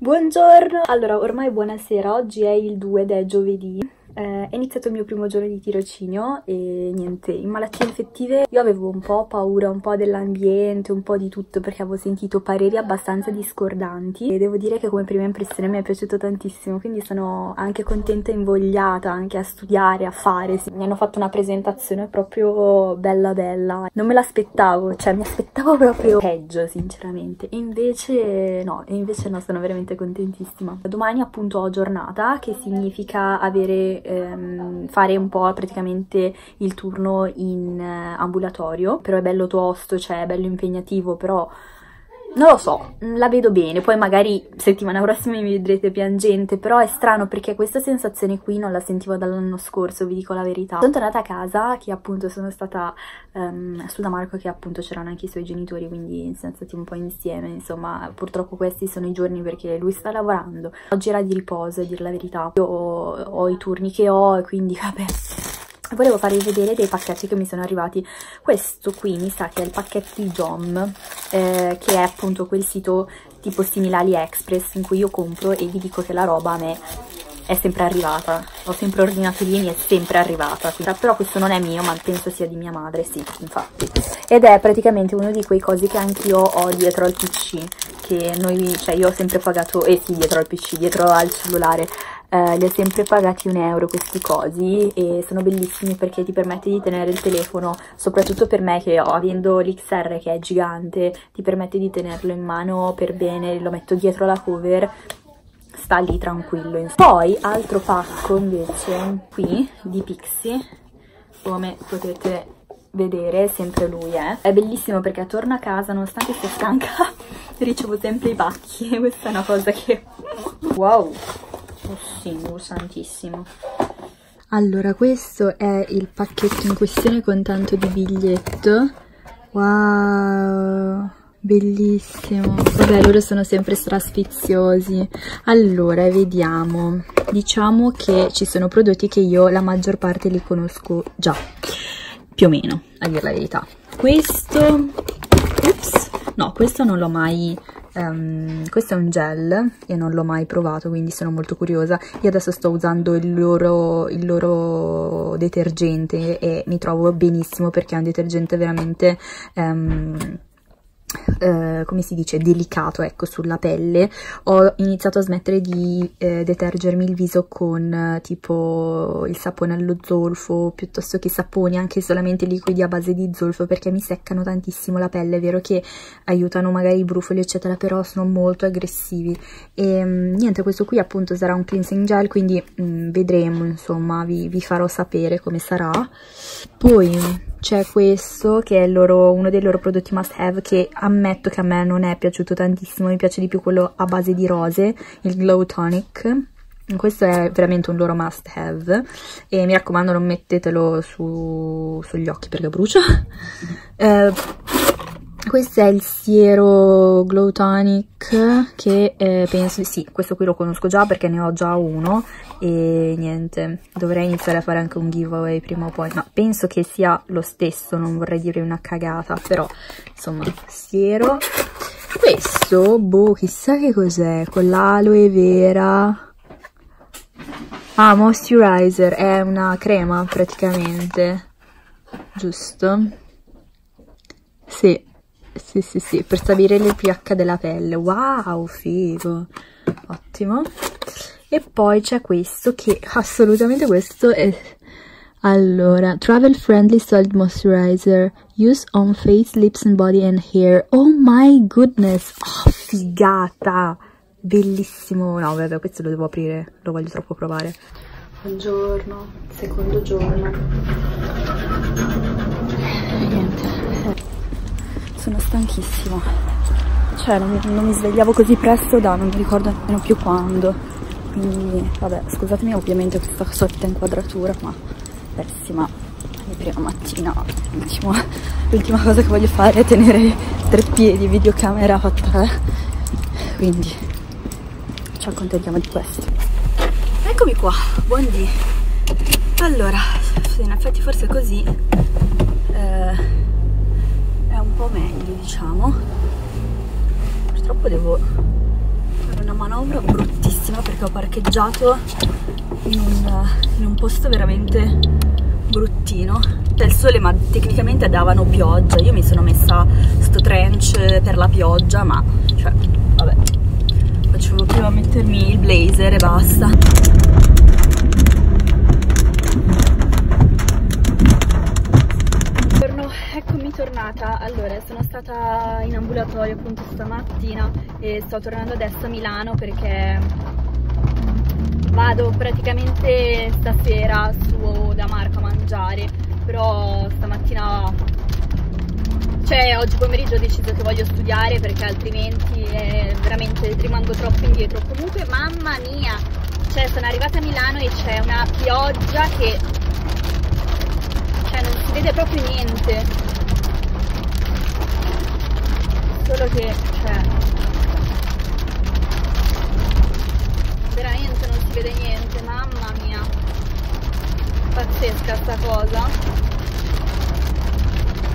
Buongiorno! Allora, ormai buonasera, oggi è il 2 ed è giovedì eh, è iniziato il mio primo giorno di tirocinio e niente, in malattie infettive io avevo un po' paura, un po' dell'ambiente, un po' di tutto perché avevo sentito pareri abbastanza discordanti e devo dire che come prima impressione mi è piaciuto tantissimo, quindi sono anche contenta e invogliata anche a studiare, a fare. Mi hanno fatto una presentazione proprio bella bella, non me l'aspettavo, cioè mi aspettavo proprio peggio sinceramente, e invece no, e invece no, sono veramente contentissima. Domani appunto ho giornata che significa avere ehm, fare un po' praticamente il turno in eh, ambulatorio, però è bello tosto, cioè è bello impegnativo, però non lo so, la vedo bene, poi magari settimana prossima mi vedrete piangente, però è strano perché questa sensazione qui non la sentivo dall'anno scorso, vi dico la verità. Sono tornata a casa, che appunto sono stata um, su da Marco, che appunto c'erano anche i suoi genitori, quindi siamo stati un po' insieme, insomma, purtroppo questi sono i giorni perché lui sta lavorando. Oggi era di riposo, a dir la verità. Io ho, ho i turni che ho quindi vabbè volevo farvi vedere dei pacchetti che mi sono arrivati. Questo qui mi sa che è il pacchetto di eh, che è appunto quel sito tipo simile AliExpress in cui io compro e vi dico che la roba a me è sempre arrivata. Ho sempre ordinato lì e mi è sempre arrivata quindi, però questo non è mio ma penso sia di mia madre sì infatti. Ed è praticamente uno di quei cosi che anch'io ho dietro al pc che noi cioè io ho sempre pagato eh sì dietro al pc dietro al cellulare eh, li ho sempre pagati un euro questi cosi e sono bellissimi perché ti permette di tenere il telefono, soprattutto per me che ho, avendo l'XR che è gigante, ti permette di tenerlo in mano per bene, lo metto dietro la cover sta lì tranquillo. Poi altro pacco invece qui di Pixie, come potete vedere, sempre lui. Eh. È bellissimo perché torno a casa, nonostante sia stanca, ricevo sempre i pacchi questa è una cosa che... Wow! Oh signor santissimo. Allora, questo è il pacchetto in questione con tanto di biglietto. Wow, bellissimo. Vabbè, loro sono sempre straspiziosi. Allora, vediamo. Diciamo che ci sono prodotti che io la maggior parte li conosco già, più o meno, a dire la verità. Questo, ups, no, questo non l'ho mai Um, questo è un gel e non l'ho mai provato quindi sono molto curiosa. Io adesso sto usando il loro, il loro detergente e mi trovo benissimo perché è un detergente veramente um, eh, come si dice, delicato ecco sulla pelle ho iniziato a smettere di eh, detergermi il viso con eh, tipo il sapone allo zolfo piuttosto che saponi anche solamente liquidi a base di zolfo perché mi seccano tantissimo la pelle. È vero che aiutano magari i brufoli eccetera però sono molto aggressivi. E mm, niente questo qui appunto sarà un cleansing gel quindi mh, mm, vedremo insomma vi, vi farò sapere come sarà. Poi c'è questo che è loro, uno dei loro prodotti must have che ammetto che a me non è piaciuto tantissimo, mi piace di più quello a base di rose, il Glow Tonic. Questo è veramente un loro must have e mi raccomando non mettetelo su, sugli occhi perché brucia. eh, questo è il siero Glow Tonic che eh, penso, sì, questo qui lo conosco già perché ne ho già uno e niente, dovrei iniziare a fare anche un giveaway prima o poi, ma penso che sia lo stesso, non vorrei dire una cagata, però insomma, siero. Questo, boh, chissà che cos'è, con l'aloe vera. Ah, moisturizer, è una crema praticamente, giusto? Sì, sì, sì, sì, per stabilire il pH della pelle. Wow, figo. Ottimo. E poi c'è questo che assolutamente questo è... Allora, Travel Friendly Solid Moisturizer. Use on face, lips and body and hair. Oh my goodness. Oh, figata. Bellissimo. No, vabbè, questo lo devo aprire. Lo voglio troppo provare. Buongiorno. Secondo giorno. Niente sono stanchissima. Cioè non, non, mi svegliavo così presto da non mi ricordo nemmeno più quando. Quindi vabbè scusatemi ovviamente questa solita inquadratura ma pessima. Di prima mattina l'ultima cosa che voglio fare è tenere tre piedi videocamera fatta eh? quindi ci accontentiamo di questo. Eccomi qua buondì allora in effetti forse così. Eh, è po' meglio diciamo. Purtroppo devo fare una manovra bruttissima perché ho parcheggiato in un, in un posto veramente bruttino. Del sole ma tecnicamente davano pioggia. Io mi sono messa sto trench per la pioggia ma cioè vabbè. Facevo prima mettermi il blazer e basta eccomi tornata. Allora sono stata in ambulatorio appunto stamattina e sto tornando adesso a Milano perché vado praticamente stasera su da Marco a mangiare però stamattina cioè oggi pomeriggio ho deciso che voglio studiare perché altrimenti eh, veramente rimango troppo indietro. Comunque mamma mia cioè sono arrivata a Milano e c'è una pioggia che cioè non si vede proprio niente solo che cioè veramente non si vede niente, mamma mia. Pazzesca sta cosa.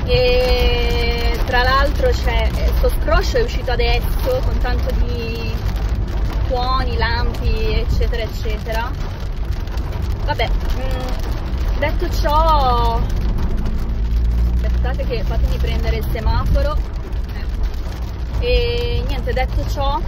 E tra l'altro c'è, sto scroscio è uscito adesso con tanto di tuoni, lampi, eccetera, eccetera. Vabbè, mh, mm, detto ciò, aspettate che fatemi prendere il semaforo. Eh. E niente, detto ciò,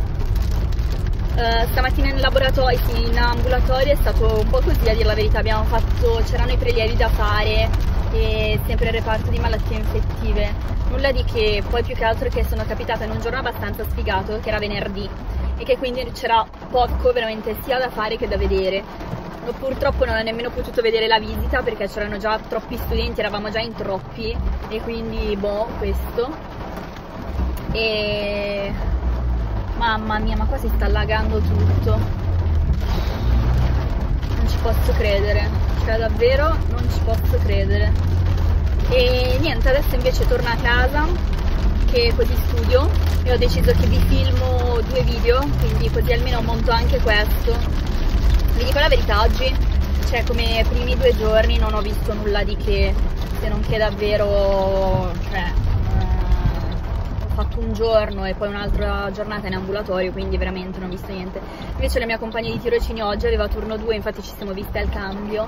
Uh, stamattina in laboratorio, in ambulatorio è stato un po' così a dire la verità, fatto, c'erano i prelievi da fare e sempre il reparto di malattie infettive, nulla di che, poi più che altro che sono capitata in un giorno abbastanza sfigato, che era venerdì, e che quindi c'era poco veramente sia da fare che da vedere. Purtroppo non ho nemmeno potuto vedere la visita perché c'erano già troppi studenti, eravamo già in troppi e quindi boh, questo. E Mamma mia, ma qua si sta allagando tutto. Non ci posso credere. Cioè, davvero non ci posso credere. E niente, adesso invece torno a casa, che così studio, e ho deciso che vi filmo due video, quindi così almeno monto anche questo. Vi dico la verità, oggi, cioè come primi due giorni non ho visto nulla di che, se non che davvero, cioè, fatto un giorno e poi un'altra giornata in ambulatorio, quindi veramente non ho visto niente. Invece la mia compagna di tirocinio oggi aveva turno 2, infatti ci siamo viste al cambio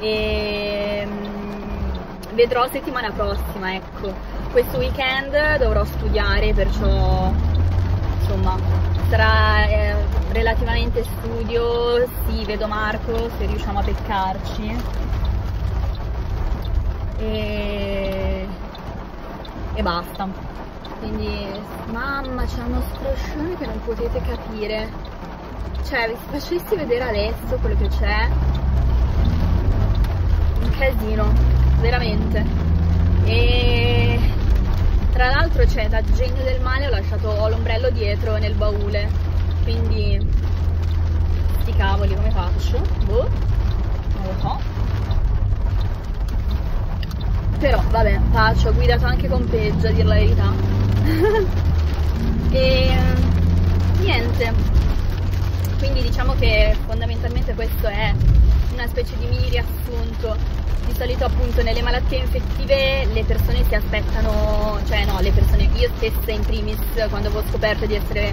e mm, vedrò settimana prossima, ecco. Questo weekend dovrò studiare, perciò insomma sarà eh, relativamente studio, sì, vedo Marco se riusciamo a beccarci. E, e basta quindi mamma c'è uno stroscione che non potete capire. Cioè vi facessi vedere adesso quello che c'è un casino veramente. E tra l'altro c'è da genio del male ho lasciato l'ombrello dietro nel baule. Quindi sti cavoli come faccio? boh non lo so. Però vabbè pace ho guidato anche con peggio a dir la verità e niente. Quindi diciamo che fondamentalmente questo è una specie di mini riassunto. Di solito appunto nelle malattie infettive le persone si aspettano cioè no le persone io stessa in primis quando avevo scoperto di essere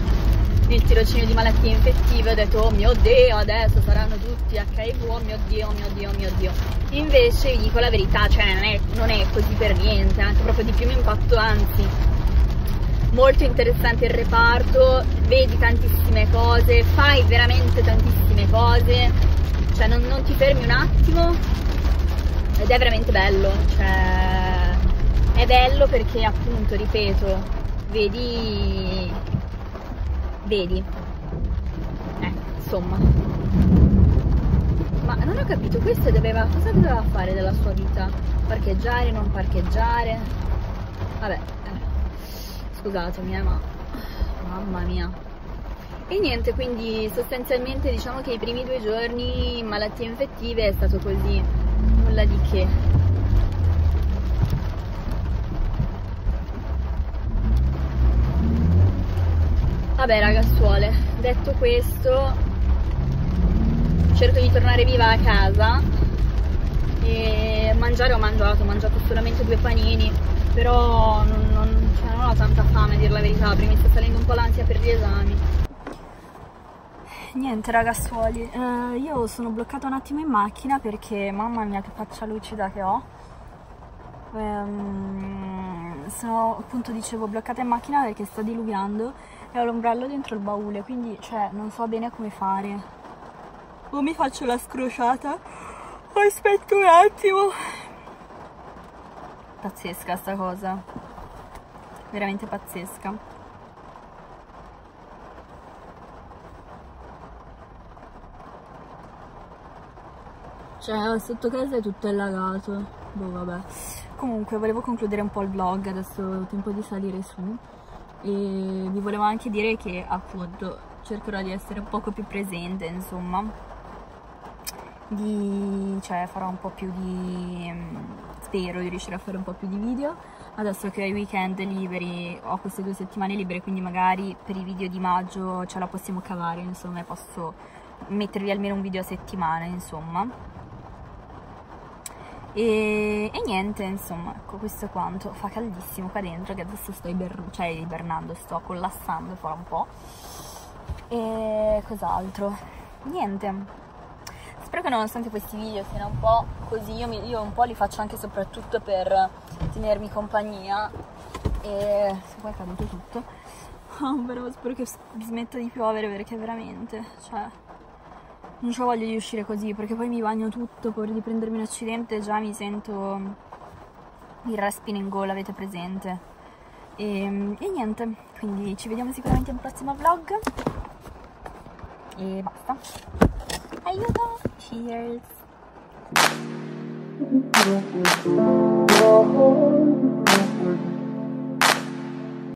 nel tirocinio di malattie infettive ho detto oh mio dio adesso saranno tutti HIV oh mio dio oh mio dio oh mio dio. Invece dico la verità cioè non è, non è così per niente anche proprio di più impatto anzi molto interessante il reparto, vedi tantissime cose, fai veramente tantissime cose, cioè non, non ti fermi un attimo ed è veramente bello, cioè è bello perché appunto, ripeto, vedi, vedi, eh, insomma. Ma non ho capito, questo doveva, cosa doveva fare della sua vita? Parcheggiare, non parcheggiare? Vabbè, scusatemi, eh, ma mamma mia. E niente, quindi sostanzialmente diciamo che i primi due giorni in malattie infettive è stato così, nulla di che. Vabbè ragazzuole, detto questo, cerco di tornare viva a casa e mangiare ho mangiato, ho mangiato solamente due panini, però non, non, cioè non ho tanta fame a dire la verità, perché mi sta salendo un po' l'ansia per gli esami. Niente ragazzuoli, eh, io sono bloccata un attimo in macchina perché mamma mia che faccia lucida che ho. Ehm, sono appunto dicevo bloccata in macchina perché sta diluviando e ho l'ombrello dentro il baule, quindi cioè non so bene come fare. O mi faccio la scrociata o aspetto un attimo. Pazzesca sta cosa. Veramente pazzesca. Cioè, sotto casa è tutto allagato. Boh, vabbè. Comunque, volevo concludere un po' il vlog, adesso è tempo di salire su e vi volevo anche dire che appunto cercherò di essere un poco più presente insomma di, cioè farò un po' più di spero di riuscire a fare un po' più di video adesso che ho i weekend liberi ho queste due settimane libere quindi magari per i video di maggio ce la possiamo cavare insomma posso mettervi almeno un video a settimana insomma e, e, niente, insomma, ecco, questo è quanto. Fa caldissimo qua dentro, che adesso sto iber cioè, ibernando, sto collassando fra un po'. E cos'altro? Niente. Spero che nonostante questi video siano un po' così, io, mi, io un po' li faccio anche soprattutto per tenermi compagnia. E se poi è caduto tutto. Oh, però spero che smetta di piovere perché veramente, cioè non ho voglia di uscire così perché poi mi bagno tutto, paura di prendermi un accidente, già mi sento il raspino in gola, avete presente. E, e niente, quindi ci vediamo sicuramente in un prossimo vlog. E basta. Ayuda. Cheers.